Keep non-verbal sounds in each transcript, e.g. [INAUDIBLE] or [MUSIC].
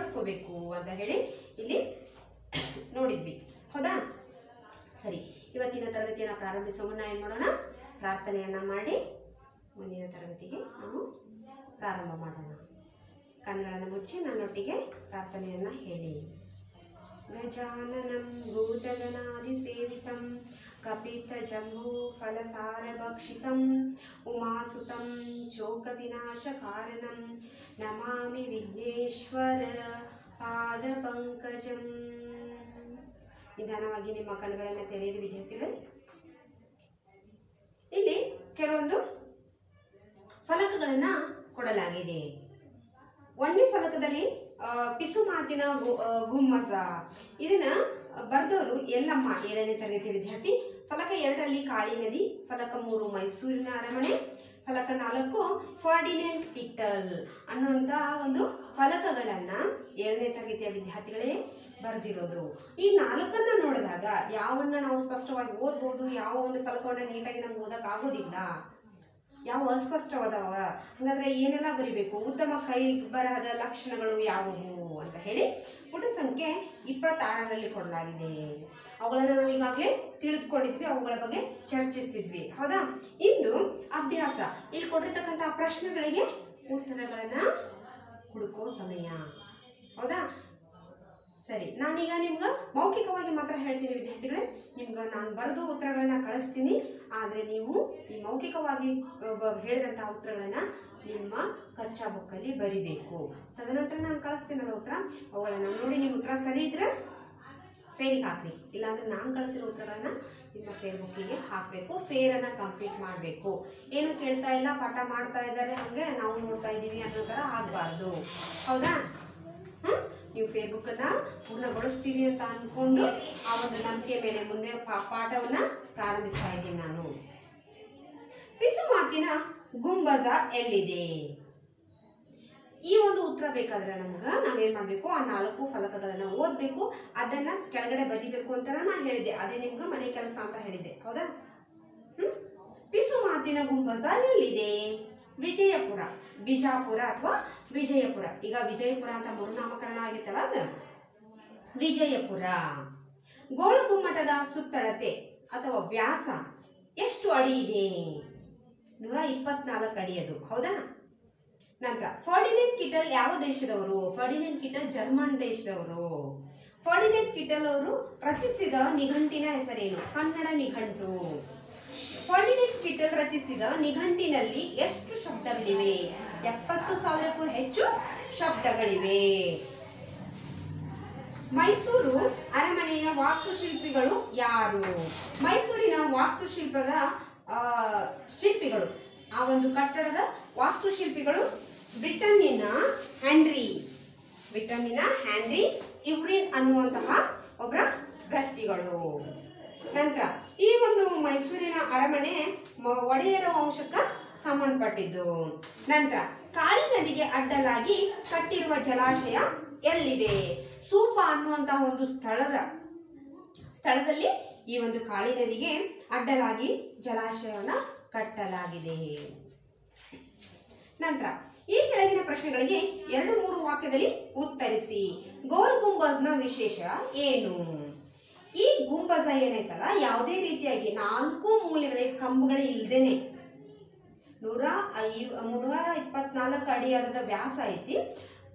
ಮಾಡಬೇಕು ಅಳವಡಿಸ್ಕೋಬೇಕು ಅಂತ ಹೇಳಿ ಇಲ್ಲಿ ನೋಡಿದ್ವಿ. ಹೌದಾ? ಸರಿ, ಇವತ್ತಿನ ತರಗತಿಯನ್ನು ಪ್ರಾರಂಭಿಸುವ ಮುನ್ನ ಏನು ಮಾಡೋಣ? ಪ್ರಾರ್ಥನೆಯನ್ನು ಮಾಡಿ ಮುಂದಿನ ತರಗತಿಗೆ ನಾವು ಪ್ರಾರಂಭ ಮಾಡೋಣ. ಕಣ್ಗಳನ್ನು ಮುಚ್ಚಿ ನನ್ನೊಟ್ಟಿಗೆ ಪ್ರಾರ್ಥನೆಯನ್ನು ಹೇಳಿ. ಗಜಾನನಂ ಭೂತಗಣಾದಿಸೇವಿತಂ कपितजम्बूफलसारभक्षितम् उमासुतं शोकविनाशकारणं नमामि ವಿಘ್ನೇಶ್ವರ ಪಾದಪಂಕಜಂ ನಿಧಾನವಾಗಿ ನಿಮ್ಮ ಕಣ್ಣುಗಳನ್ನು ತೆರೆಯಿರಿ ವಿದ್ಯಾರ್ಥಿಗಳೇ ಇಲ್ಲಿ ಕೆಲವೊಂದು ಫಲಕಗಳನ್ನ ಕೊಡಲಾಗಿದೆ ಒಂದನೇ ಫಲಕದಲ್ಲಿ ಆ, ಪಿಸು ಮಾತಿನ ಗು- ಆ, ಗುಮ್ಮಸ ಇದನ್ನ ಬರೆದವರು, ಎಲ್ಲಮ್ಮ, ಏಳನೇ ತರಗತಿ ವಿದ್ಯಾರ್ಥಿ, ಫಲಕ ಎರಡರಲ್ಲಿ ಕಾಳಿ ನದಿ, ಫಲಕ ಮೂರು ಮೈಸೂರಿನ ಅರಮನೆ, ಫಲಕ ನಾಲ್ಕು ಫಾರ್ಡಿನೆಂಟ್ ಕಿಟ್ಟಲ್ ಅನ್ನುವಂತಹ ಒಂದು ಫಲಕಗಳನ್ನು ಏಳನೇ ತರಗತಿಯ ವಿದ್ಯಾರ್ಥಿಗಳೇ ಬರೆದಿರೋದು. ಈ ನಾಲ್ಕನ್ನ ನೋಡಿದಾಗ, ಯಾವನ್ನ ನಾವು ಸ್ಪಷ್ಟವಾಗಿ ಓದ್ಬೋದು, ಯಾವ ಒಂದು ಫಲಕವನ್ನು ನೀಟಾಗಿ ನಮ್ಗೆ ಓದೋಕ್ಕಾಗೋದಿಲ್ಲ ಯಾವ ಅಸ್ಪಷ್ಟವಾದವ? ಹಾಗಾದ್ರೆ ಏನೆಲ್ಲ ಬರಿಬೇಕು? ಉತ್ತಮ ಕೈ ಬರಹದ ಲಕ್ಷಣಗಳು ಯಾವುವು ಅಂತ ಹೇಳಿ ಪುಟ ಸಂಖ್ಯೆ ಇಪ್ಪತ್ತಾರರಲ್ಲಿ ಕೊಡಲಾಗಿದೆ. ಅವುಗಳನ್ನು ನಾವು ಈಗಾಗಲೇ ತಿಳಿದುಕೊಂಡಿದ್ವಿ, ಅವುಗಳ ಬಗ್ಗೆ ಚರ್ಚಿಸಿದ್ವಿ. ಹೌದಾ? ಇಂದು ಅಭ್ಯಾಸ. ಇಲ್ಲಿ ಕೊಟ್ಟಿರ್ತಕ್ಕಂಥ ಪ್ರಶ್ನೆಗಳಿಗೆ ಉತ್ತರಗಳನ್ನು ಹುಡುಕೋ ಸಮಯ. ಹೌದಾ? ಸರಿ, ನಾನೀಗ ನಿಮ್ಗೆ ಮೌಖಿಕವಾಗಿ ಮಾತ್ರ ಹೇಳ್ತೀನಿ ವಿದ್ಯಾರ್ಥಿಗಳೇ. ನಿಮ್ಗೆ ನಾನು ಬರೆದು ಉತ್ತರಗಳನ್ನು ಕಳಿಸ್ತೀನಿ. ಆದರೆ ನೀವು ಈ ಮೌಖಿಕವಾಗಿ ಹೇಳಿದಂಥ ಉತ್ತರಗಳನ್ನು ನಿಮ್ಮ ಕಚ್ಚಾ ಬುಕ್ಕಲ್ಲಿ ಬರಿಬೇಕು. ತದನಂತರ ನಾನು ಕಳಿಸ್ತೀನಲ್ಲ ಉತ್ತರ? ಅವುಗಳನ್ನು ನೋಡಿ ನಿಮ್ಮ ಉತ್ತರ ಸರಿ ಇದ್ರೆ ಫೇರಿಗೆ ಹಾಕ್ರಿ. ಇಲ್ಲಾಂದರೆ ನಾನು ಕಳಿಸಿರೋ ಉತ್ತರಗಳನ್ನ ನಿಮ್ಮ ಫೇರ್ ಬುಕ್ಕಿಗೆ ಹಾಕಬೇಕು. ಫೇರನ್ನು ಕಂಪ್ಲೀಟ್ ಮಾಡಬೇಕು. ಏನು ಕೇಳ್ತಾ ಇಲ್ಲ? ಪಾಠ ಮಾಡ್ತಾ ಇದ್ದಾರೆ ಹಾಗೆ. ನಾವು ನೋಡ್ತಾ ಇದ್ದೀವಿ ಅನ್ನೋ ಥರ ಆಗಬಾರ್ದು. ಹೌದಾ? ನೀವು ಫೇಸ್ಬುಕ್ಕನ್ನು ಪೂರ್ಣಗೊಳಿಸ್ತೀರಿ ಅಂತ ಅಂದ್ಕೊಂಡು ಆ ಒಂದು ನಂಬಿಕೆ ಮೇಲೆ ಮುಂದೆ ಪಾಠವನ್ನ ಪ್ರಾರಂಭಿಸ್ತಾ ಇದ್ದೀನಿ ನಾನು. ಪಿಸು ಮಾತಿನ ಗುಂಬಜ ಎಲ್ಲಿದೆ? ಈ ಒಂದು ಉತ್ತರ ಬೇಕಾದ್ರೆ ನಮ್ಗೆ ನಾವೇನ್ ಮಾಡಬೇಕು? ಆ ನಾಲ್ಕು ಫಲಕಗಳನ್ನ ಓದಬೇಕು, ಅದನ್ನ ಕೆಳಗಡೆ ಬರಿಬೇಕು ಅಂತ ನಾನು ಹೇಳಿದೆ ಅದೇ ನಿಮ್ಗೆ ಮನೆ ಕೆಲಸ ಅಂತ ಹೇಳಿದ್ದೆ. ಹೌದಾ? ಹ್ಞೂ ಪಿಸು ಗುಂಬಜ ಎಲ್ಲಿದೆ? ವಿಜಯಪುರ, ಬಿಜಾಪುರ ಅಥವಾ ವಿಜಯಪುರ. ಈಗ ವಿಜಯಪುರ ಅಂತ ಮರುನಾಮಕರಣ ಆಗಿತ್ತಲ್ಲ ಅದು? ವಿಜಯಪುರ. ಗೋಳು ಗುಮ್ಮಟದ ಸುತ್ತಳತೆ ಅಥವಾ ವ್ಯಾಸ ಎಷ್ಟು ಅಡಿ ಇದೆ? ನೂರ ಇಪ್ಪತ್ನಾಲ್ಕು ಅಡಿ ಅದು. ಹೌದಾ? ನಂತರ ಫರ್ಡಿನೆಂಟ್ ಕಿಟಲ್ ಯಾವ ದೇಶದವರು? ಫರ್ಡಿನೆಂಟ್ ಕಿಟಲ್ ಜರ್ಮನ್ ದೇಶದವರು. ಫರ್ಡಿನೆಂಟ್ ಕಿಟಲ್ ಅವರು ರಚಿಸಿದ ನಿಘಂಟಿನ ಹೆಸರೇನು? ಕನ್ನಡ ನಿಘಂಟು. ಫರ್ಡಿನೆಂಟ್ ಕಿಟಲ್ ರಚಿಸಿದ ನಿಘಂಟಿನಲ್ಲಿ ಎಷ್ಟು ಶಬ್ದಗಳಿವೆ? ಎಪ್ಪತ್ತು ಸಾವಿರಕ್ಕೂ ಹೆಚ್ಚು ಶಬ್ದಗಳಿವೆ. ಮೈಸೂರು ಅರಮನೆಯ ವಾಸ್ತುಶಿಲ್ಪಿಗಳು ಯಾರು? ಮೈಸೂರಿನ ವಾಸ್ತುಶಿಲ್ಪದ ಶಿಲ್ಪಿಗಳು. ಆ ಒಂದು ಕಟ್ಟಡದ ವಾಸ್ತುಶಿಲ್ಪಿಗಳು ಬ್ರಿಟನ್ನಿನ ಹ್ಯಾಂಡ್ರಿ. ಬ್ರಿಟನ್ನಿನ ಹ್ಯಾಂಡ್ರಿ ಇವ್ರಿನ್ ಅನ್ನುವಂತಹ ಒಬ್ಬರ ವ್ಯಕ್ತಿಗಳು. ನಂತರ ಈ ಒಂದು ಮೈಸೂರಿನ ಅರಮನೆ ಒಡೆಯರ ವಂಶಕ್ಕೆ ಸಂಬಂಧಪಟ್ಟಿದ್ದು. ನಂತರ, ಕಾಳಿ ನದಿಗೆ ಅಡ್ಡಲಾಗಿ ಕಟ್ಟಿರುವ ಜಲಾಶಯ ಎಲ್ಲಿದೆ? ಸೂಪ ಅನ್ನುವಂತಹ ಒಂದು ಸ್ಥಳದ, ಸ್ಥಳದಲ್ಲಿ ಈ ಒಂದು ಕಾಳಿ ನದಿಗೆ ಅಡ್ಡಲಾಗಿ ಜಲಾಶಯವನ್ನ ಕಟ್ಟಲಾಗಿದೆ. ನಂತರ, ಈ ಕೆಳಗಿನ ಪ್ರಶ್ನೆಗಳಿಗೆ ಎರಡು ಮೂರು ವಾಕ್ಯದಲ್ಲಿ ಉತ್ತರಿಸಿ. ಗೋಲ್ ಗುಂಬಜ್ನ ವಿಶೇಷ ಏನು? ಈ ಗುಂಬಜ ಏನೈತಲ್ಲ ಯಾವುದೇ ರೀತಿಯಾಗಿ ನಾಲ್ಕು ಮೂಲೆಗಳಿಗೆ ಕಂಬಗಳೇ ಇಲ್ದೇನೆ ನೂರ ಐ ಮುನ್ನೂರ ಇಪ್ಪತ್ನಾಲ್ಕು ಅಡಿಯಾದ ವ್ಯಾಸ ಐತಿ.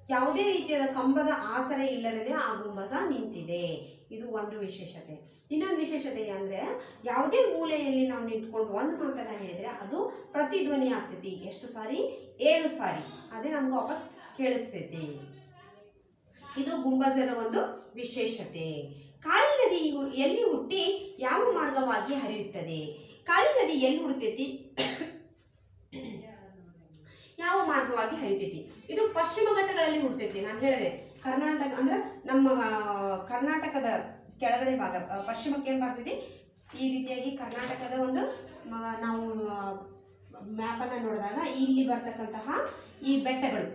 ಯಾವುದೇ ರೀತಿಯಾದ ಕಂಬದ ಆಸರ ಇಲ್ಲದೇ ಆ ಗುಂಬಸ ನಿಂತಿದೆ. ಇದು ಒಂದು ವಿಶೇಷತೆ. ಇನ್ನೊಂದು ವಿಶೇಷತೆ ಅಂದ್ರೆ ಯಾವುದೇ ಮೂಲೆಯಲ್ಲಿ ನಾವು ನಿಂತ್ಕೊಂಡು ಒಂದು ಮಾತನ್ನ ಹೇಳಿದ್ರೆ ಅದು ಪ್ರತಿಧ್ವನಿ ಆಗ್ತೈತಿ. ಎಷ್ಟು ಸಾರಿ? ಏಳು ಸಾರಿ. ಅದೇ ನಮ್ಗೆ ವಾಪಸ್ ಕೇಳಿಸ್ತೈತಿ ಇದು ಗುಂಬಸದ ಒಂದು ವಿಶೇಷತೆ. ಕಾಳಿ ನದಿ ಎಲ್ಲಿ ಹುಟ್ಟಿ ಯಾವ ಮಾರ್ಗವಾಗಿ ಹರಿಯುತ್ತದೆ? ಕಾಳಿ ನದಿ ಎಲ್ಲಿ ಹುಡುತೈತಿ ಯಾವ ಮಾರ್ಗವಾಗಿ ಹರಿತೈತಿ ಇದು ಪಶ್ಚಿಮ ಘಟ್ಟಗಳಲ್ಲಿ ಹುಡ್ತೈತಿ ನಾನು ಹೇಳಿದೆ, ಕರ್ನಾಟಕ ಅಂದ್ರೆ ನಮ್ಮ ಕರ್ನಾಟಕದ ಕೆಳಗಡೆ ಭಾಗ ಪಶ್ಚಿಮಕ್ಕೆ ಏನು ಬರ್ತೈತಿ? ಈ ರೀತಿಯಾಗಿ ಕರ್ನಾಟಕದ ಒಂದು ನಾವು ಮ್ಯಾಪನ್ನು ನೋಡಿದಾಗ ಇಲ್ಲಿ ಬರ್ತಕ್ಕಂತಹ ಈ ಬೆಟ್ಟಗಳು.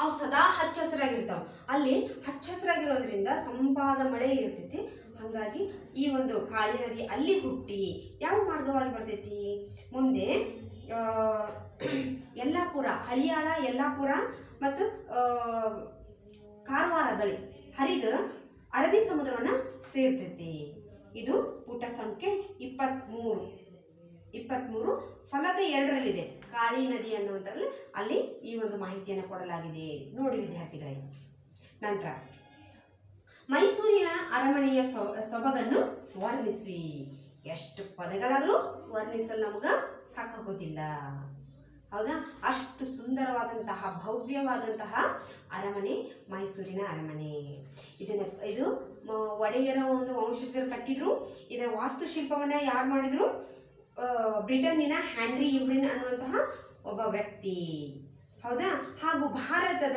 ಅವು ಸದಾ ಹಚ್ಚ ಹಸಿರಾಗಿರ್ತಾವೆ ಅಲ್ಲಿ ಹಚ್ಚ ಹಸಿರಾಗಿರೋದ್ರಿಂದ ಸಂಪಾದ ಮಳೆ ಇರ್ತೈತಿ. ಹಾಗಾಗಿ ಈ ಒಂದು ಕಾಳಿ ನದಿ ಅಲ್ಲಿ ಹುಟ್ಟಿ ಯಾವ ಮಾರ್ಗವಾಗಿ ಬರ್ತೈತಿ? ಮುಂದೆ [CLEARS THROAT] ಯಲ್ಲಾಪುರ ಹಳಿಯಾಳ ಯಲ್ಲಾಪುರ ಮತ್ತು ಆ, ಕಾರವಾರ ಬಳಿ ಹರಿದು ಅರಬ್ಬಿ ಸಮುದ್ರವನ್ನ ಸೇರ್ತೈತಿ. ಇದು ಪುಟ ಸಂಖ್ಯೆ ಇಪ್ಪತ್ತ್ಮೂರು ಇಪ್ಪತ್ತ್ಮೂರು ಫಲಕ ಎರಡರಲ್ಲಿದೆ. ಕಾಳಿ ನದಿ ಅನ್ನುವಂಥದ್ರಲ್ಲಿ ಅಲ್ಲಿ ಈ ಒಂದು ಮಾಹಿತಿಯನ್ನು ಕೊಡಲಾಗಿದೆ. ನೋಡಿ ವಿದ್ಯಾರ್ಥಿಗಳೇ. ನಂತರ ಮೈಸೂರಿನ ಅರಮನೆಯ ಸೊಬಗನ್ನು ವರ್ಣಿಸಿ. ಎಷ್ಟು ಪದಗಳಾದರೂ ವರ್ಣಿಸಲು ನಮಗೆ ಸಾಕಾಗೋದಿಲ್ಲ. ಹೌದಾ? ಅಷ್ಟು ಸುಂದರವಾದಂತಹ, ಭವ್ಯವಾದಂತಹ ಅರಮನೆ, ಮೈಸೂರಿನ ಅರಮನೆ. ಇದನ್ನ, ಇದು ಒಡೆಯರ ಒಂದು ವಂಶಸ್ಥರು ಕಟ್ಟಿದ್ರು. ಇದರ ವಾಸ್ತುಶಿಲ್ಪವನ್ನ ಯಾರು ಮಾಡಿದ್ರು? ಬ್ರಿಟನ್ನಿನ ಹ್ಯಾನ್ರಿ ಇವ್ರಿನ್ ಅನ್ನುವಂತಹ ಒಬ್ಬ ವ್ಯಕ್ತಿ. ಹೌದಾ? ಹಾಗೂ ಭಾರತದ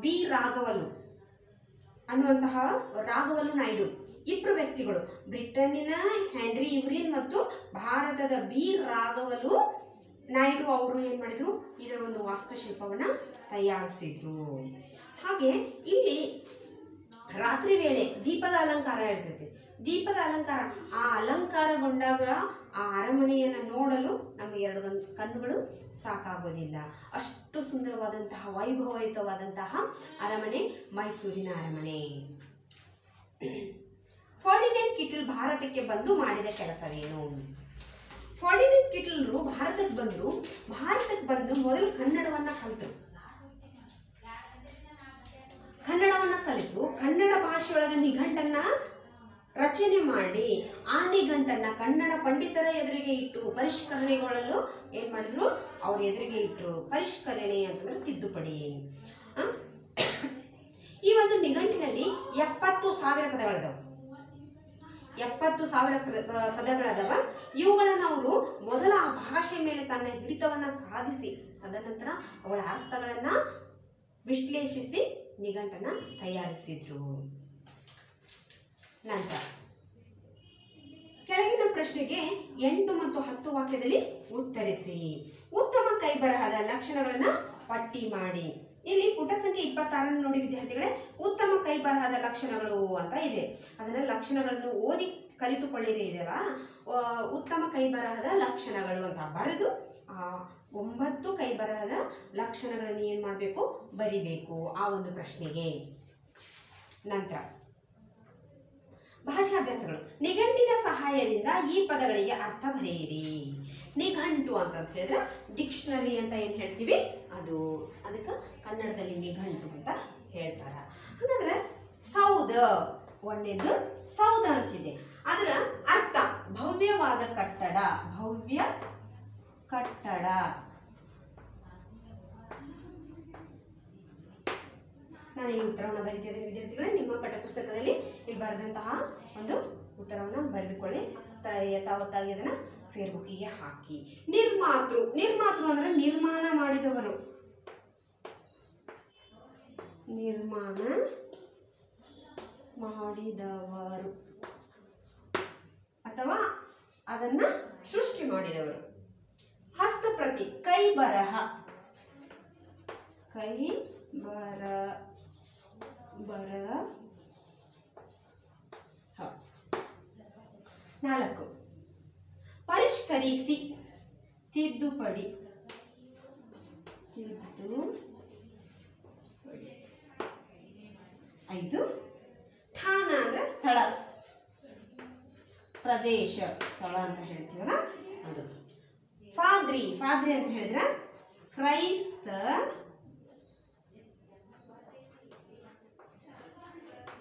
ಬಿ ರಾಘವಲು. ಅನ್ನುವಂತಹ ರಾಘವಲು ನಾಯ್ಡು. ಇಬ್ಬರು ವ್ಯಕ್ತಿಗಳು, ಬ್ರಿಟನ್ನಿನ ಹೆನ್ರಿ ಇವ್ರಿನ್ ಮತ್ತು ಭಾರತದ ಬಿ ರಾಘವಲು ನಾಯ್ಡು ಅವರು ಏನು ಮಾಡಿದ್ರು? ಇದರ ಒಂದು ವಾಸ್ತುಶಿಲ್ಪವನ್ನು ತಯಾರಿಸಿದ್ರು. ಹಾಗೆ ಇಲ್ಲಿ ರಾತ್ರಿ ವೇಳೆ ದೀಪದ ಅಲಂಕಾರ ಇರ್ತೈತಿ. ದೀಪದ ಅಲಂಕಾರ ಆ ಅಲಂಕಾರಗೊಂಡಾಗ ಆ ಅರಮನೆಯನ್ನು ನೋಡಲು ನಮ್ಮ ಎರಡು ಕಣ್ಣುಗಳು ಸಾಕಾಗೋದಿಲ್ಲ. ಅಷ್ಟು ಸುಂದರವಾದಂತಹ, ವೈಭವಯುತವಾದಂತಹ ಅರಮನೆ, ಮೈಸೂರಿನ ಅರಮನೆ. ಫಾರ್ಡಿನೆಂಟ್ ಕಿಟಲ್ ಭಾರತಕ್ಕೆ ಬಂದು ಮಾಡಿದ ಕೆಲಸವೇನು? ಫಾರ್ಡಿನೆಂಟ್ ಕಿಟಲ್ರು ಭಾರತಕ್ಕೆ ಬಂದು ಭಾರತಕ್ಕೆ ಬಂದು ಮೊದಲು ಕನ್ನಡವನ್ನ ಕಲಿತರು. ಕನ್ನಡವನ್ನ ಕಲಿತು ಕನ್ನಡ ಭಾಷೆಯೊಳಗೆ ನಿಘಂಟನ್ನ ರಚನೆ ಮಾಡಿ ಆ ನಿಘಂಟನ್ನ ಕನ್ನಡ ಪಂಡಿತರ ಎದುರಿಗೆ ಇಟ್ಟು ಪರಿಷ್ಕರಣೆಗೊಳ್ಳಲು ಏನ್ ಮಾಡಿದ್ರು? ಅವ್ರ ಎದುರಿಗೆ ಇಟ್ಟರು ಪರಿಷ್ಕರಣೆ ಅಂತಂದ್ರೆ ತಿದ್ದುಪಡಿ? ಈ ಒಂದು ನಿಘಂಟಿನಲ್ಲಿ ಎಪ್ಪತ್ತು ಸಾವಿರ ಪದಗಳಿದಾವೆ. ಎಪ್ಪತ್ತು ಸಾವಿರ ಪದಗಳದವ. ಇವುಗಳನ್ನು ಅವರು ಮೊದಲ ಆ ಭಾಷೆ ಮೇಲೆ ತನ್ನ ಹಿಡಿತವನ್ನು ಸಾಧಿಸಿ, ಅದನಂತರ ಅವಳ ಅರ್ಥಗಳನ್ನು ವಿಶ್ಲೇಷಿಸಿ ನಿಘಂಟನ್ನ ತಯಾರಿಸಿದರು. ನಂತರ ಕೆಳಗಿನ ಪ್ರಶ್ನೆಗೆ ಎಂಟು ಮತ್ತು ಹತ್ತು ವಾಕ್ಯದಲ್ಲಿ ಉತ್ತರಿಸಿ. ಉತ್ತಮ ಕೈಬರಹದ ಲಕ್ಷಣಗಳನ್ನು ಪಟ್ಟಿ ಮಾಡಿ. ಇಲ್ಲಿ ಪುಟ ಸಂಖ್ಯೆ ಇಪ್ಪತ್ತಾರನ್ನು ನೋಡಿ ವಿದ್ಯಾರ್ಥಿಗಳೇ, ಉತ್ತಮ ಕೈಬರಹದ ಲಕ್ಷಣಗಳು ಅಂತ ಇದೆ. ಅದನ್ನ ಲಕ್ಷಣಗಳನ್ನು ಓದಿ ಕಲಿತುಕೊಳ್ಳಿರಿ ಇದೆಯಲ್ಲ ಉತ್ತಮ ಕೈಬರಹದ ಲಕ್ಷಣಗಳು ಅಂತ ಬರೆದು ಒಂಬತ್ತು ಕೈಬರಹದ ಲಕ್ಷಣಗಳನ್ನು ಏನು ಮಾಡಬೇಕು? ಬರಿಬೇಕು ಆ ಒಂದು ಪ್ರಶ್ನೆಗೆ. ನಂತರ, ಭಾಷಾಭ್ಯಾಸಗಳು. ನಿಘಂಟಿನ ಸಹಾಯದಿಂದ ಈ ಪದಗಳಿಗೆ ಅರ್ಥ ಬರೆಯಿರಿ. ನಿಘಂಟು ಅಂತ ಹೇಳಿದ್ರೆ ಡಿಕ್ಷನರಿ ಅಂತ ಏನು ಹೇಳ್ತೀವಿ? ಅದು ಅದಕ್ಕೆ ಕನ್ನಡದಲ್ಲಿ ನಿಘಂಟು ಅಂತ ಹೇಳ್ತಾರ. ಹಾಗಾದ್ರೆ ಸೌದ, ಒಂದೇದು ಸೌದ ಅಂತಿದೆ. ಅದರ ಅರ್ಥ ಭವ್ಯವಾದ ಕಟ್ಟಡ, ಭವ್ಯ ಕಟ್ಟಡ. ನಾನು ಈ ಉತ್ತರವನ್ನು ಬರೀತಿದ್ದೇನೆ. ವಿದ್ಯಾರ್ಥಿಗಳೇ, ನಿಮ್ಮ ಪಠ್ಯಪುಸ್ತಕದಲ್ಲಿ ಇಲ್ಲಿ ಬರೆದಂತಹ ಒಂದು ಉತ್ತರವನ್ನು ಬರೆದುಕೊಳ್ಳಿ. ಯಥಾವತ್ತಾಗಿ ಅದನ್ನು ಫೇರ್ಬುಕ್ಕಿಗೆ ಹಾಕಿ. ನಿರ್ಮಾತೃ ನಿರ್ಮಾತೃ ಅಂದ್ರೆ ನಿರ್ಮಾಣ ಮಾಡಿದವರು. ನಿರ್ಮಾಣ ಮಾಡಿದವರು. ಅಥವಾ ಅದನ್ನ ಸೃಷ್ಟಿ ಮಾಡಿದವರು. ಹಸ್ತಪ್ರತಿ, ಕೈ ಬರಹ. ಕೈ ಬರ ಬರ. ನಾಲ್ಕು. ಪರಿಷ್ಕರಿಸಿ. ತಿದ್ದುಪಡಿ. ತಿದ್ದು ಐದು. ಸ್ಥಾನ ಅಂದ್ರೆ ಸ್ಥಳ. ಪ್ರದೇಶ ಸ್ಥಳ ಅಂತ ಹೇಳ್ತೀವಲ್ಲ ಅದು. ಫಾದ್ರಿ ಫಾದ್ರಿ ಅಂತ ಹೇಳಿದ್ರೆ? ಕ್ರೈಸ್ತ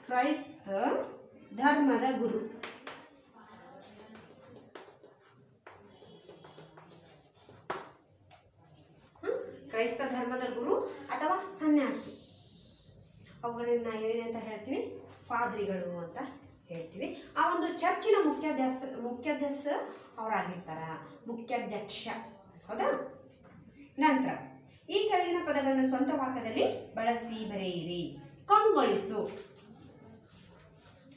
ಕ್ರೈಸ್ತ ಧರ್ಮದ ಗುರು? ಕ್ರೈಸ್ತ ಧರ್ಮದ ಗುರು ಅಥವಾ ಸನ್ಯಾಸಿ. ಅವುಗಳನ್ನ ಏನಂತ ಹೇಳ್ತೀವಿ? ಫಾದ್ರಿಗಳು ಅಂತ ಹೇಳ್ತೀವಿ. ಆ ಒಂದು ಚರ್ಚಿನ ಮುಖ್ಯಾಧ್ಯಕ್ಷ ಮುಖ್ಯಾಧ್ಯಕ್ಷ ಅವರಾಗಿರ್ತಾರ. ಮುಖ್ಯಾಧ್ಯಕ್ಷ. ಹೌದಾ? ನಂತರ, ಈ ಕೆಳಗಿನ ಪದಗಳನ್ನು ಸ್ವಂತ ವಾಕ್ಯದಲ್ಲಿ ಬಳಸಿ ಬರೆಯಿರಿ. ಕಂಗೊಳಿಸು.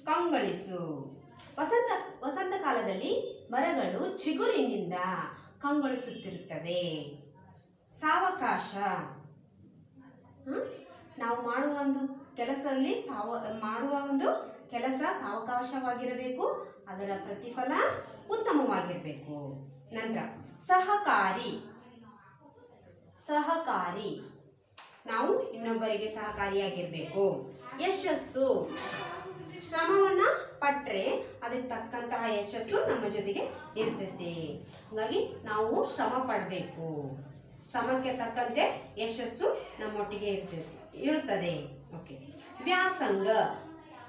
ಕಂಗೊಳಿಸು. ವಸಂತ ವಸಂತ ಕಾಲದಲ್ಲಿ ಮರಗಳು ಚಿಗುರಿನಿಂದ ಕಂಗೊಳಿಸುತ್ತಿರುತ್ತವೆ. ಸಾವಕಾಶ? ನಾವು ಮಾಡುವ ಒಂದು ಕೆಲಸದಲ್ಲಿ ಸಾವ, ಮಾಡುವ ಒಂದು ಕೆಲಸ ಸಾವಕಾಶವಾಗಿರಬೇಕು, ಅದರ ಪ್ರತಿಫಲ ಉತ್ತಮವಾಗಿರಬೇಕು. ನಂತರ ಸಹಕಾರಿ. ಸಹಕಾರಿ. ನಾವು ಇನ್ನೊಬ್ಬರಿಗೆ ಸಹಕಾರಿಯಾಗಿರಬೇಕು. ಯಶಸ್ಸು. ಶ್ರಮವನ್ನು ಪಟ್ಟರೆ ಅದಕ್ಕೆ ತಕ್ಕಂತಹ ಯಶಸ್ಸು ನಮ್ಮ ಜೊತೆಗೆ ಇರ್ತೈತೆ. ಹಾಗಾಗಿ ನಾವು ಶ್ರಮ ಪಡಬೇಕು. ಶ್ರಮಕ್ಕೆ ತಕ್ಕಂತೆ ಯಶಸ್ಸು ನಮ್ಮೊಟ್ಟಿಗೆ ಇರ್ತದೆ ಇರುತ್ತದೆ. ಓಕೆ ವ್ಯಾಸಂಗ.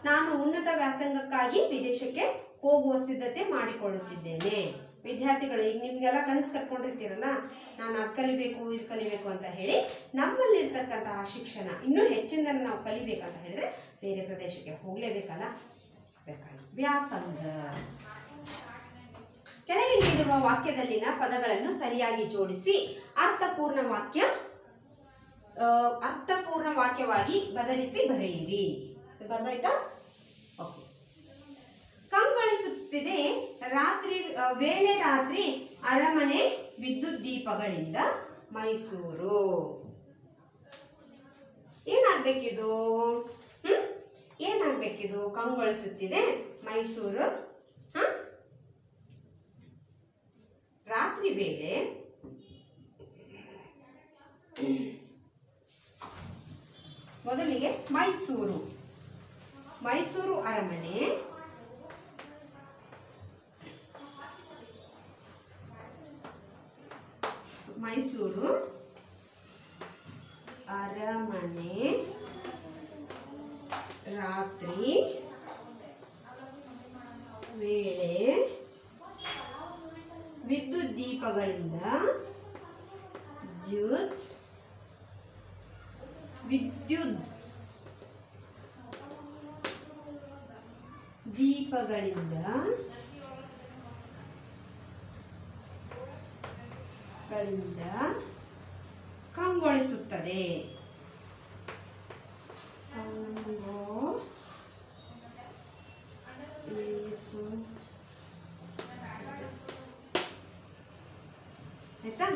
ನಾನು ಉನ್ನತ ವ್ಯಾಸಂಗಕ್ಕಾಗಿ ವಿದೇಶಕ್ಕೆ ಹೋಗುವ ಸಿದ್ಧತೆ ಮಾಡಿಕೊಳ್ಳುತ್ತಿದ್ದೇನೆ. ವಿದ್ಯಾರ್ಥಿಗಳು, ಈಗ ನಿಮ್ಗೆಲ್ಲ ಕನಸು ಕಟ್ಕೊಂಡಿರ್ತೀರಲ್ಲ, ನಾನು ಅದು ಕಲಿಬೇಕು, ಇದು ಕಲಿಬೇಕು ಅಂತ ಹೇಳಿ ನಮ್ಮಲ್ಲಿರ್ತಕ್ಕಂತಹ ಶಿಕ್ಷಣ, ಇನ್ನೂ ಹೆಚ್ಚಿನ ನಾವು ಕಲಿಬೇಕಂತ ಹೇಳಿದ್ರೆ ಬೇರೆ ಪ್ರದೇಶಕ್ಕೆ ಹೋಗಲೇಬೇಕಲ್ಲ? ವ್ಯಾಸಂಗ. ಕೆಳಗೆ ನೀಡಿರುವ ವಾಕ್ಯದಲ್ಲಿನ ಪದಗಳನ್ನು ಸರಿಯಾಗಿ ಜೋಡಿಸಿ ಅರ್ಥಪೂರ್ಣ ವಾಕ್ಯ ಅರ್ಥಪೂರ್ಣ ವಾಕ್ಯವಾಗಿ ಬದಲಿಸಿ ಬರೆಯಿರಿ. ಇದು ಬರ್ದಾಯ್ತಾ ಓಕೆ ಕಂಗೊಳಿಸುತ್ತಿದೆ ರಾತ್ರಿ ವೇಳೆ ರಾತ್ರಿ ಅರಮನೆ ವಿದ್ಯುತ್ ದೀಪಗಳಿಂದ ಮೈಸೂರು. ಏನಾಗ್ಬೇಕಿದು? ಹ್ಮ್? ಏನಾಗ್ಬೇಕಿದು? ಕಂಗೊಳಿಸುತ್ತಿದೆ ಮೈಸೂರು. ಹ? ರಾತ್ರಿ ವೇಳೆ ಮೊದಲಿಗೆ ಮೈಸೂರು. ಮೈಸೂರು ಅರಮನೆ. ಮೈಸೂರು ಅರಮನೆ ರಾತ್ರಿ ವೇಳೆ ವಿದ್ಯುತ್ ದೀಪಗಳಿಂದ ವಿದ್ಯುತ್ ವಿದ್ಯುತ್ ದೀಪಗಳಿಂದ ಗಳಿಂದ ಕಂಗೊಳಿಸುತ್ತದೆ. ಕಂಗೊಳಿಸು ಆಯ್ತಾ?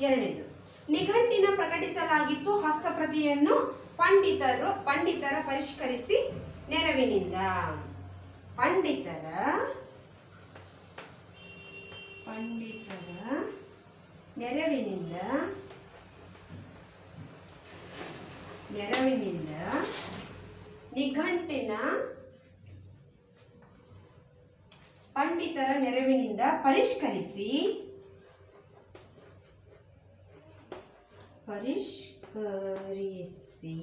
ಎರಡನೇದು. ನಿಘಂಟಿನ ಪ್ರಕಟಿಸಲಾಗಿತ್ತು ಹಸ್ತಪ್ರತಿಯನ್ನು ಪಂಡಿತರು ಪಂಡಿತರ ಪರಿಷ್ಕರಿಸಿ ನೆರವಿನಿಂದ. ಪಂಡಿತರ ಪಂಡಿತರ ನೆರವಿನಿಂದ ನೆರವಿನಿಂದ ನಿಘಂಟಿನ ಪಂಡಿತರ ನೆರವಿನಿಂದ ಪರಿಷ್ಕರಿಸಿ ಪರಿಷ್ಕರಿಸಿ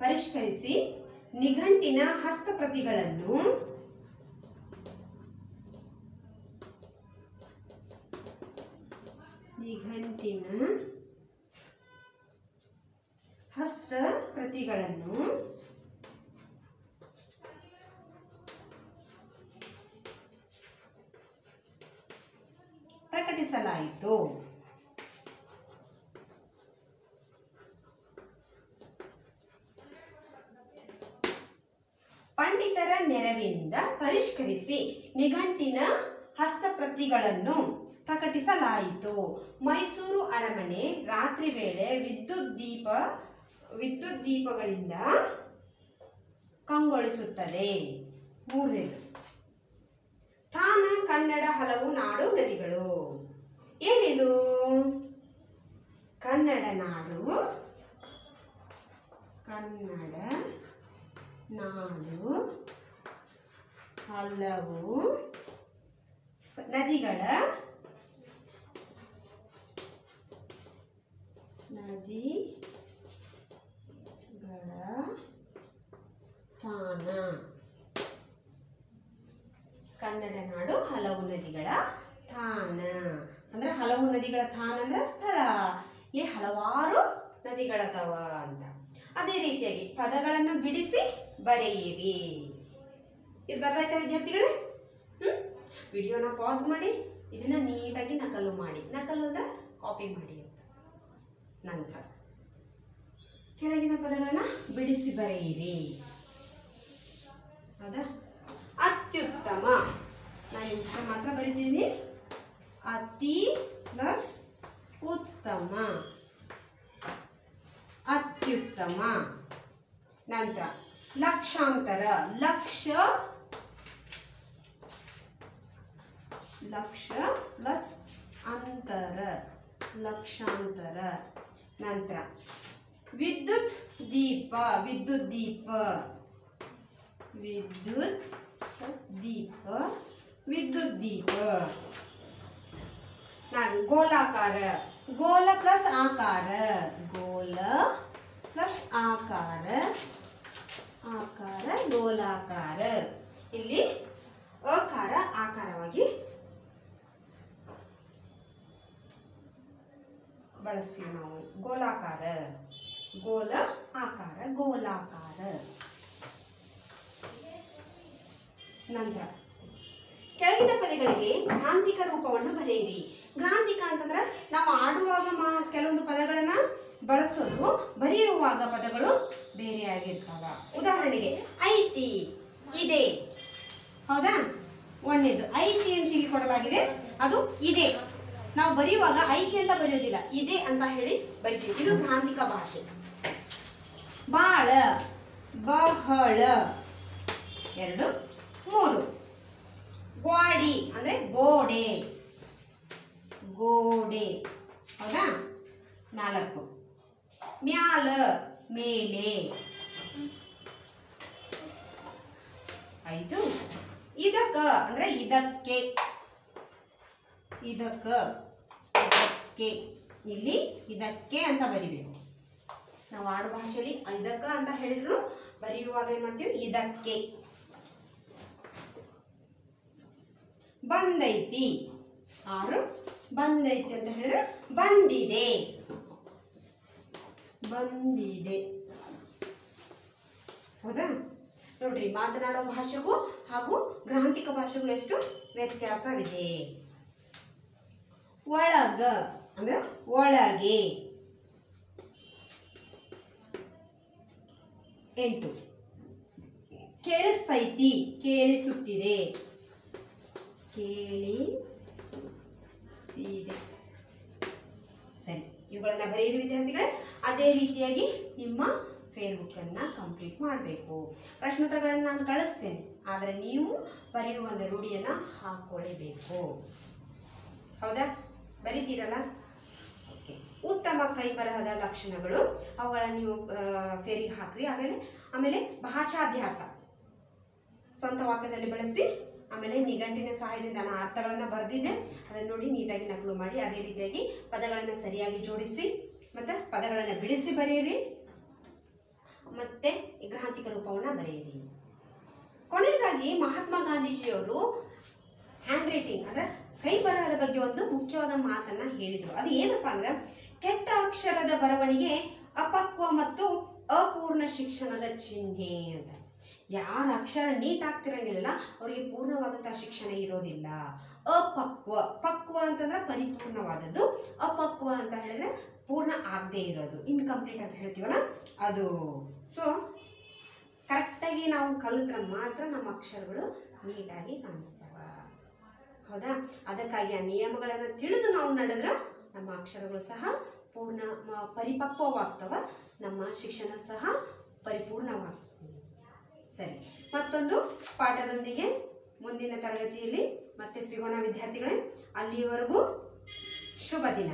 ಪರಿಷ್ಕರಿಸಿ ನಿಘಂಟಿನ ಹಸ್ತಪ್ರತಿಗಳನ್ನು ನಿಘಂಟಿನ ಹಸ್ತಪ್ರತಿಗಳನ್ನು ಪ್ರಕಟಿಸಲಾಯಿತು. ಪಂಡಿತರ ನೆರವಿನಿಂದ ಪರಿಷ್ಕರಿಸಿ ನಿಘಂಟಿನ ಹಸ್ತಪ್ರತಿಗಳನ್ನು ಪ್ರಕಟಿಸಲಾಯಿತು. ಮೈಸೂರು ಅರಮನೆ ರಾತ್ರಿ ವೇಳೆ ವಿದ್ಯುತ್ ದೀಪ, ವಿದ್ಯುತ್ ದೀಪಗಳಿಂದ ಕಂಗೊಳಿಸುತ್ತದೆ. ಮೂರನೇದು, ತಾನ ಕನ್ನಡ ಹಲವು ನಾಡು ನದಿಗಳು. ಏನಿದು? ಕನ್ನಡ ನಾಡು ಕನ್ನಡ ನಾಡು ಹಲವು ನದಿಗಳ ನದಿಗಳ ತಾಣ. ಕನ್ನಡ ನಾಡು ಹಲವು ನದಿಗಳ ತಾಣ. ಅಂದ್ರೆ ಹಲವು ನದಿಗಳ ತಾಣ ಅಂದ್ರೆ ಸ್ಥಳ. ಇಲ್ಲಿ ಹಲವಾರು ನದಿಗಳದವ ಅಂತ. ಅದೇ ರೀತಿಯಾಗಿ ಪದಗಳನ್ನು ಬಿಡಿಸಿ ಬರೆಯಿರಿ. ಇದು ಬರ್ದಾಯ್ತಾ ವಿದ್ಯಾರ್ಥಿಗಳೇ? ಹ್ಮ್? ವಿಡಿಯೋನ ಪಾಸ್ ಮಾಡಿ, ಇದನ್ನ ನೀಟಾಗಿ ನಕಲು ಮಾಡಿ. ನಕಲು ಅಂದ್ರೆ ಕಾಪಿ ಮಾಡಿ ನಂತರ. ಕೆಳಗಿನ ಪದಗಳನ್ನ ಬಿಡಿಸಿ ಬರೆಯಿರಿ. ಹೌದಾ? ಅತ್ಯುತ್ತಮ. ನಾನು ಮಾತ್ರ ಬರಿತೀನಿ. ಅತಿ ಪ್ಲಸ್ ಉತ್ತಮ. ಅತ್ಯುತ್ತಮ. ನಂತರ ಲಕ್ಷಾಂತರ. ಲಕ್ಷ ಲಕ್ಷ ಪ್ಲಸ್ ಅಂತರ. ಲಕ್ಷಾಂತರ. ನಂತರ ವಿದ್ಯುತ್ ದೀಪ ವಿದ್ಯುತ್ ದೀಪ. ವಿದ್ಯುತ್ ದೀಪ ವಿದ್ಯುತ್ ದೀಪ. ನಾನು ಗೋಲಾಕಾರ. ಗೋಲ ಪ್ಲಸ್ ಆಕಾರ. ಗೋಲ ಪ್ಲಸ್ ಆಕಾರ. ಆಕಾರ, ಗೋಲಾಕಾರ. ಇಲ್ಲಿ ಅಕಾರ, ಆಕಾರವಾಗಿ ಬಳಸ್ತೀವಿ ನಾವು. ಗೋಲಾಕಾರ. ಗೋಲ ಆಕಾರ, ಗೋಲಾಕಾರ. ನಂತರ, ಕೆಳಗಿನ ಪದಗಳಿಗೆ ಗ್ರಾಂತಿಕ ರೂಪವನ್ನು ಬರೆಯಿರಿ. ಗ್ರಾಂಥಿಕ ಅಂತಂದ್ರೆ ನಾವು ಆಡುವಾಗ ಮಾ ಕೆಲವೊಂದು ಪದಗಳನ್ನ ಬಳಸೋದು, ಬರೆಯುವಾಗ ಪದಗಳು ಬೇರೆಯಾಗಿರ್ತಾವ ಉದಾಹರಣೆಗೆ, ಐತಿ, ಇದೆ. ಹೌದಾ? ಒಂದೇದು ಐತಿ ಅಂತ ಇಲ್ಲಿ ಕೊಡಲಾಗಿದೆ. ಅದು ಇದೆ. ನಾವು ಬರೆಯುವಾಗ ಐಕೆ ಅಂತ ಬರೆಯೋದಿಲ್ಲ. ಇದೆ ಅಂತ ಹೇಳಿ ಬರಿತೀವಿ. ಇದು ಗ್ರಾಂಥಿಕ ಭಾಷೆ. ಬಾಳ, ಬಹಳ. ಎರಡು, ಮೂರು. ಗ್ವಾಡಿ ಅಂದ್ರೆ ಗೋಡೆ. ಗೋಡೆ. ಹೌದಾ? ನಾಲ್ಕು. ಮ್ಯಾಲ, ಮೇಲೆ. ಐದು. ಇದಕ್ಕ ಅಂದ್ರೆ ಇದಕ್ಕೆ. ಇದಕ್ಕ, ಇದಕ್ಕೆ. ಇಲ್ಲಿ ಇದಕ್ಕೆ ಅಂತ ಬರಿಬೇಕು. ನಾವು ಆಡು ಭಾಷೆಯಲ್ಲಿ ಇದಕ್ಕ ಅಂತ ಹೇಳಿದ್ರು, ಬರೆಯುವಾಗ ಏನ್ ಮಾಡ್ತೀವಿ? ಇದಕ್ಕೆ. ಬಂದೈತಿ. ಆರು, ಬಂದೈತಿ ಅಂತ ಹೇಳಿದ್ರೆ ಬಂದಿದೆ. ಬಂದಿದೆ. ಹೌದಾ? ನೋಡ್ರಿ, ಮಾತನಾಡೋ ಭಾಷೆಗೂ ಹಾಗೂ ಗ್ರಾಂಥಿಕ ಭಾಷೆಗೂ ಎಷ್ಟು ವ್ಯತ್ಯಾಸವಿದೆ. ಒಳಗ ಅಂದ್ರೆ? ಒಳಗೆ ಎಂಟು. ಕೇಳಿಸ್ತೈತಿ ಕೇಳಿಸುತ್ತಿದೆ. ಕೇಳಿಸುತ್ತಿದೆ. ಸರಿ ಇವುಗಳನ್ನ ಬರೆಯಿರಿ ವಿದ್ಯಾರ್ಥಿಗಳೇ. ಅದೇ ರೀತಿಯಾಗಿ ನಿಮ್ಮ ಫೇಸ್ಬುಕ್ಕನ್ನು ಕಂಪ್ಲೀಟ್ ಮಾಡಬೇಕು. ಪ್ರಶ್ನೋತ್ತರಗಳನ್ನು ನಾನು ಕಳಿಸ್ತೇನೆ. ಆದರೆ ನೀವು ಬರೆಯುವ ಒಂದು ರೂಢಿಯನ್ನು ಹಾಕ್ಕೊಳ್ಳೇಬೇಕು ಹೌದಾ? ಬರಿತೀರಲ್ಲ? ಉತ್ತಮ ಕೈ ಬರಹದ ಲಕ್ಷಣಗಳು. ಅವುಗಳನ್ನ ನೀವು ಫೇರಿಗೆ ಹಾಕ್ರಿ. ಆಮೇಲೆ ಆಮೇಲೆ ಭಾಷಾಭ್ಯಾಸ ಸ್ವಂತ ವಾಕ್ಯದಲ್ಲಿ ಬಳಸಿ, ಆಮೇಲೆ ನಿಘಂಟಿನ ಸಹಾಯದಿಂದ ನಾನು ಅರ್ಥಗಳನ್ನು ಬರೆದಿದ್ದೆ. ಅದನ್ನು ನೋಡಿ ನೀಟಾಗಿ ನಕಲು ಮಾಡಿ, ಅದೇ ರೀತಿಯಾಗಿ ಪದಗಳನ್ನು ಸರಿಯಾಗಿ ಜೋಡಿಸಿ, ಮತ್ತು ಪದಗಳನ್ನು ಬಿಡಿಸಿ ಬರೆಯಿರಿ. ಮತ್ತೆ ಗ್ರಾಂಥಿಕ ರೂಪವನ್ನು ಬರೆಯಿರಿ. ಕೊನೆಯದಾಗಿ ಮಹಾತ್ಮ ಗಾಂಧೀಜಿಯವರು ಹ್ಯಾಂಡ್ ರೈಟಿಂಗ್ ಅಂದ್ರೆ ಕೈ ಬರಹದ ಬಗ್ಗೆ ಒಂದು ಮುಖ್ಯವಾದ ಮಾತನ್ನ ಹೇಳಿದರು. ಅದು ಏನಪ್ಪಾ ಅಂದ್ರೆ, ಕೆಟ್ಟ ಅಕ್ಷರದ ಬರವಣಿಗೆ ಅಪಕ್ವ ಮತ್ತು ಅಪೂರ್ಣ ಶಿಕ್ಷಣದ ಚಿಹ್ನೆ ಅಂತ. ಯಾರ ಅಕ್ಷರ ನೀಟ್ ಆಗ್ತಿರಂಗಿಲ್ಲ ಅವರಿಗೆ ಪೂರ್ಣವಾದಂತಹ ಶಿಕ್ಷಣ ಇರೋದಿಲ್ಲ. ಅಪಕ್ವ, ಪಕ್ವ ಅಂತಂದ್ರೆ ಪರಿಪೂರ್ಣವಾದದ್ದು, ಅಪಕ್ವ ಅಂತ ಹೇಳಿದ್ರೆ ಪೂರ್ಣ ಆಗದೆ ಇರೋದು ಇನ್ಕಂಪ್ಲೀಟ್ ಅಂತ ಹೇಳ್ತೀವಲ್ಲ, ಅದು. ಸೊ ಕರೆಕ್ಟಾಗಿ ನಾವು ಕಲಿತ್ರೆ ಮಾತ್ರ ನಮ್ಮ ಅಕ್ಷರಗಳು ನೀಟಾಗಿ ಕಾಣಿಸ್ತಾವ. ಹೌದಾ? ಅದಕ್ಕಾಗಿ ಆ ನಿಯಮಗಳನ್ನು ತಿಳಿದು ನಾವು ನಡೆದ್ರೆ ನಮ್ಮ ಅಕ್ಷರಗಳು ಸಹ ಪೂರ್ಣ ಪರಿಪಕ್ವವಾಗ್ತವ. ನಮ್ಮ ಶಿಕ್ಷಣ ಸಹ ಪರಿಪೂರ್ಣವಾಗ್ತದೆ. ಸರಿ. ಮತ್ತೊಂದು ಪಾಠದೊಂದಿಗೆ ಮುಂದಿನ ತರಗತಿಯಲ್ಲಿ ಮತ್ತೆ ಸಿಗೋಣ ವಿದ್ಯಾರ್ಥಿಗಳೇ. ಅಲ್ಲಿಯವರೆಗೂ ಶುಭ ದಿನ.